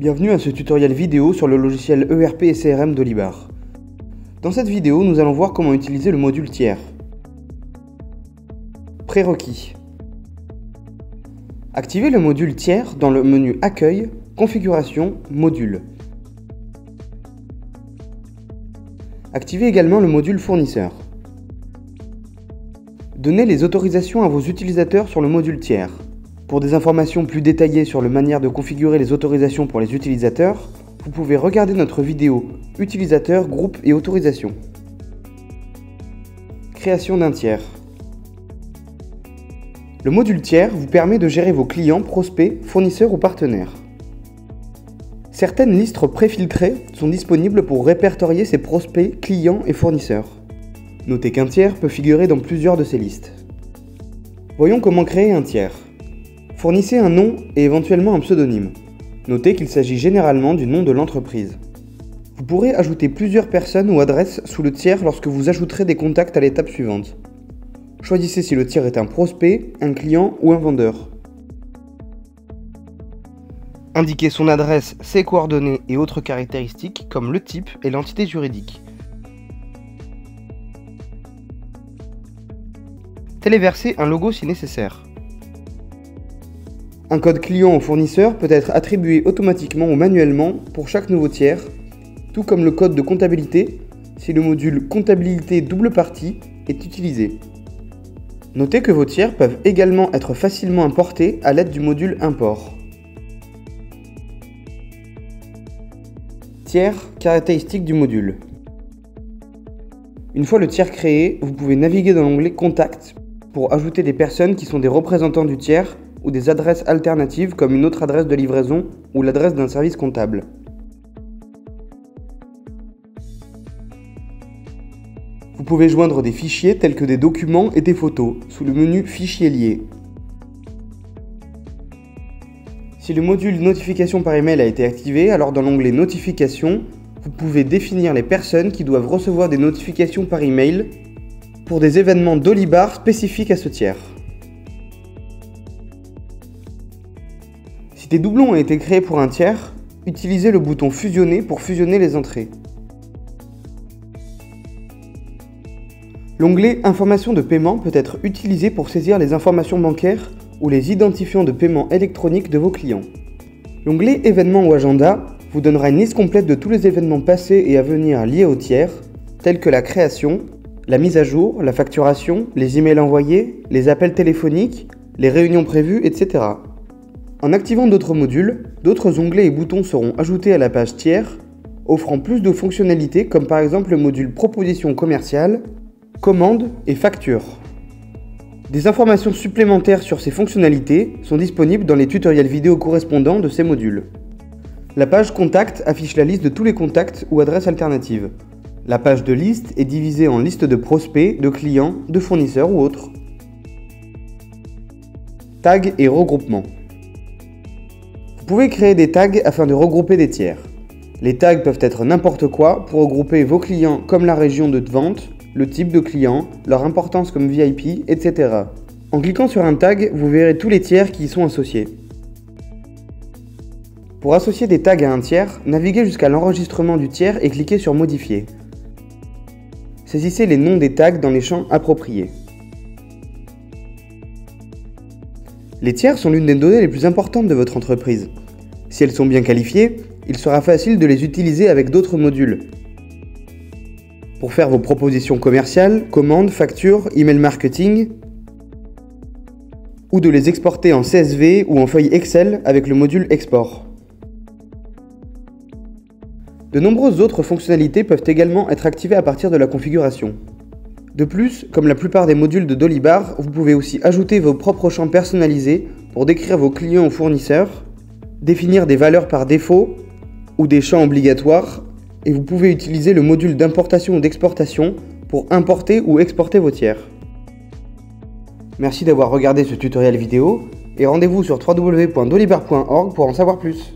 Bienvenue à ce tutoriel vidéo sur le logiciel ERP et CRM d'Olibar. Dans cette vidéo, nous allons voir comment utiliser le module tiers. Prérequis. Activez le module tiers dans le menu Accueil, Configuration, Module. Activez également le module Fournisseur. Donnez les autorisations à vos utilisateurs sur le module tiers. Pour des informations plus détaillées sur la manière de configurer les autorisations pour les utilisateurs, vous pouvez regarder notre vidéo Utilisateurs, groupes et autorisations. Création d'un tiers. Le module tiers vous permet de gérer vos clients, prospects, fournisseurs ou partenaires. Certaines listes préfiltrées sont disponibles pour répertorier ces prospects, clients et fournisseurs. Notez qu'un tiers peut figurer dans plusieurs de ces listes. Voyons comment créer un tiers. Fournissez un nom et éventuellement un pseudonyme. Notez qu'il s'agit généralement du nom de l'entreprise. Vous pourrez ajouter plusieurs personnes ou adresses sous le tiers lorsque vous ajouterez des contacts à l'étape suivante. Choisissez si le tiers est un prospect, un client ou un vendeur. Indiquez son adresse, ses coordonnées et autres caractéristiques comme le type et l'entité juridique. Téléversez un logo si nécessaire. Un code client au fournisseur peut être attribué automatiquement ou manuellement pour chaque nouveau tiers, tout comme le code de comptabilité si le module comptabilité double partie est utilisé. Notez que vos tiers peuvent également être facilement importés à l'aide du module import. Tiers, caractéristiques du module. Une fois le tiers créé, vous pouvez naviguer dans l'onglet Contact pour ajouter des personnes qui sont des représentants du tiers ou des adresses alternatives comme une autre adresse de livraison ou l'adresse d'un service comptable. Vous pouvez joindre des fichiers tels que des documents et des photos sous le menu Fichiers liés. Si le module Notification par email a été activé, alors dans l'onglet Notifications, vous pouvez définir les personnes qui doivent recevoir des notifications par email pour des événements d'Olibar spécifiques à ce tiers. Des doublons ont été créés pour un tiers, utilisez le bouton Fusionner pour fusionner les entrées. L'onglet Informations de paiement peut être utilisé pour saisir les informations bancaires ou les identifiants de paiement électronique de vos clients. L'onglet Événements ou Agenda vous donnera une liste complète de tous les événements passés et à venir liés au tiers, tels que la création, la mise à jour, la facturation, les emails envoyés, les appels téléphoniques, les réunions prévues, etc. En activant d'autres modules, d'autres onglets et boutons seront ajoutés à la page tiers, offrant plus de fonctionnalités comme par exemple le module Proposition commerciale, Commande et Facture. Des informations supplémentaires sur ces fonctionnalités sont disponibles dans les tutoriels vidéo correspondants de ces modules. La page Contact affiche la liste de tous les contacts ou adresses alternatives. La page de liste est divisée en liste de prospects, de clients, de fournisseurs ou autres. Tag et regroupement. Vous pouvez créer des tags afin de regrouper des tiers. Les tags peuvent être n'importe quoi pour regrouper vos clients comme la région de vente, le type de client, leur importance comme VIP, etc. En cliquant sur un tag, vous verrez tous les tiers qui y sont associés. Pour associer des tags à un tiers, naviguez jusqu'à l'enregistrement du tiers et cliquez sur Modifier. Saisissez les noms des tags dans les champs appropriés. Les tiers sont l'une des données les plus importantes de votre entreprise. Si elles sont bien qualifiées, il sera facile de les utiliser avec d'autres modules. Pour faire vos propositions commerciales, commandes, factures, email marketing, ou de les exporter en CSV ou en feuille Excel avec le module Export. De nombreuses autres fonctionnalités peuvent également être activées à partir de la configuration. De plus, comme la plupart des modules de Dolibar, vous pouvez aussi ajouter vos propres champs personnalisés pour décrire vos clients ou fournisseurs, définir des valeurs par défaut ou des champs obligatoires, et vous pouvez utiliser le module d'importation ou d'exportation pour importer ou exporter vos tiers. Merci d'avoir regardé ce tutoriel vidéo et rendez-vous sur www.dolibar.org pour en savoir plus.